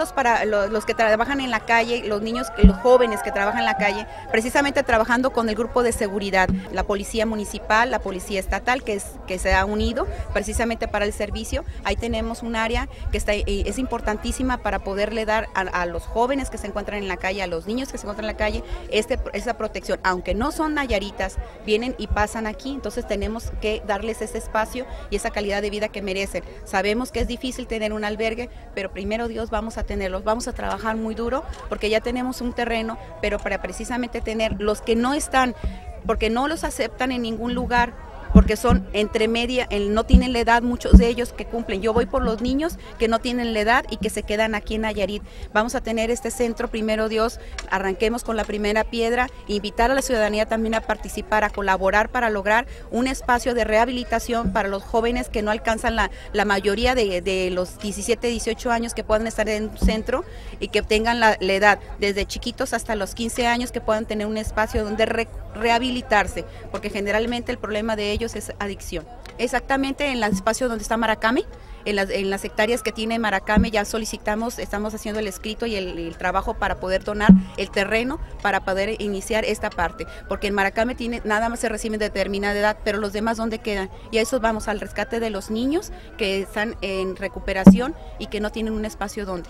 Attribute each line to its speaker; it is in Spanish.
Speaker 1: los, para, los, que trabajan en la calle, los niños, los jóvenes que trabajan en la calle, precisamente trabajando con el grupo de seguridad, la policía municipal, la policía estatal, que, es, que se ha unido precisamente para el servicio. Ahí tenemos un área que está, eh, es importantísima para poderle dar a, los jóvenes que se encuentran en la calle, a los niños que se encuentran en la calle, este, esa protección. Aunque no son nayaritas, vienen y pasan aquí, entonces tenemos que darles ese espacio y esa calidad de vida que merecen. Sabemos que es difícil tener un albergue, pero primero Dios vamos a tenerlos, vamos a trabajar muy duro porque ya tenemos un terreno, pero para precisamente tener los que no están, porque no los aceptan en ningún lugar, porque son entre media, no tienen la edad muchos de ellos que cumplen. Yo voy por los niños que no tienen la edad y que se quedan aquí en Nayarit. Vamos a tener este centro, primero Dios, arranquemos con la primera piedra, invitar a la ciudadanía también a participar, a colaborar para lograr un espacio de rehabilitación para los jóvenes que no alcanzan la, la mayoría de, de, los 17, 18 años que puedan estar en un centro y que tengan la, la edad desde chiquitos hasta los 15 años que puedan tener un espacio donde rehabilitarse, porque generalmente el problema de ellos es adicción. Exactamente en el espacio donde está Maracame, en las, hectáreas que tiene Maracame ya solicitamos, estamos haciendo el escrito y el, trabajo para poder donar el terreno para poder iniciar esta parte, porque en Maracame tiene, nada más se reciben determinada edad, pero los demás dónde quedan. Y a eso vamos al rescate de los niños que están en recuperación y que no tienen un espacio donde.